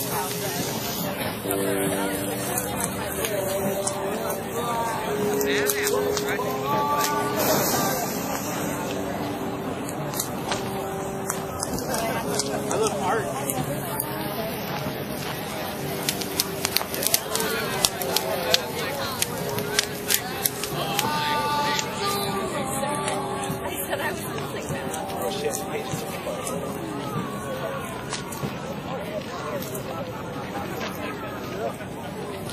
I love art.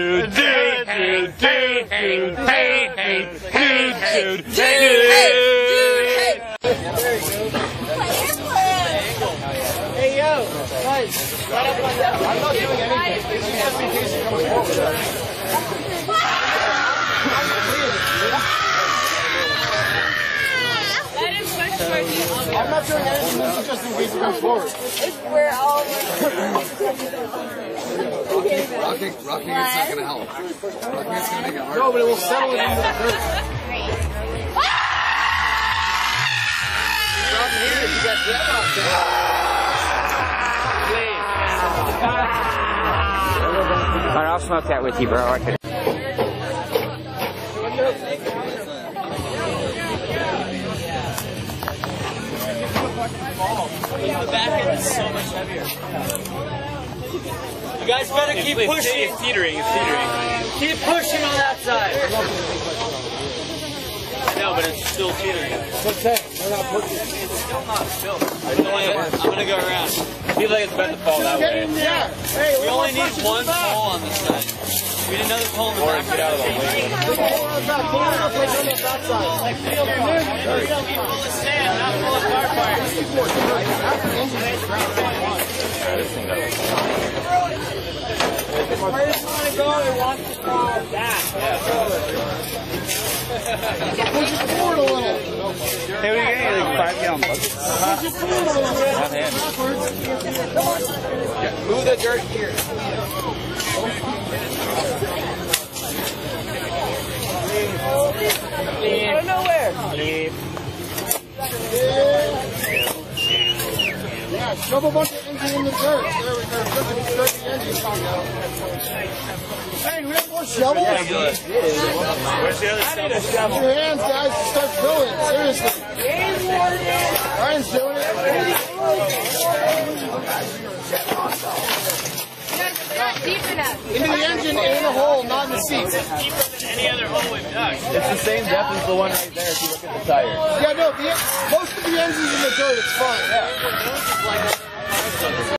Hey yo, guys. I'm not doing anything. It's just in case you come forward. I'm not doing anything. This is just in forward. It's where all Rocking, rocking it's not gonna help. Rocking it's gonna make it harder. No, but it will settle it into the dirt. Drop here. You got that off Alright, I'll smoke that with you, bro. I could. The back end is so much heavier. You guys better keep pushing. It's teetering. It's teetering. Keep pushing on that side. I know, but it's still teetering. What's that? They're not pushing. It's still not still. I'm gonna go around. Feels like it's about to fall that way. in. Hey, We only need one pole on this side. We need another pole in the back. Get out of the way. Pull it on that. Pull it up like on the backside. Pull the stand, not pull the car part. I just want to go and watch the fall back. Push it forward a little. Are you getting? Like five gallon bucket? Push it forward a little. Backwards. Move the dirt here. Out of nowhere. Yeah, shove a bunch of engine in the dirt. There we go. Shove the dirt in the engine. Hey, we have more shovels? Where's the other stuff? Use your hands, guys, to start filling. Seriously. Ryan's doing it. not deep enough. Into the engine and in the hole, not in the seats. Deeper than any other hole we've dug. It's the same depth as the one right there if you look at the tire. Yeah, no, the, most of the engine's in the dirt. It's fine.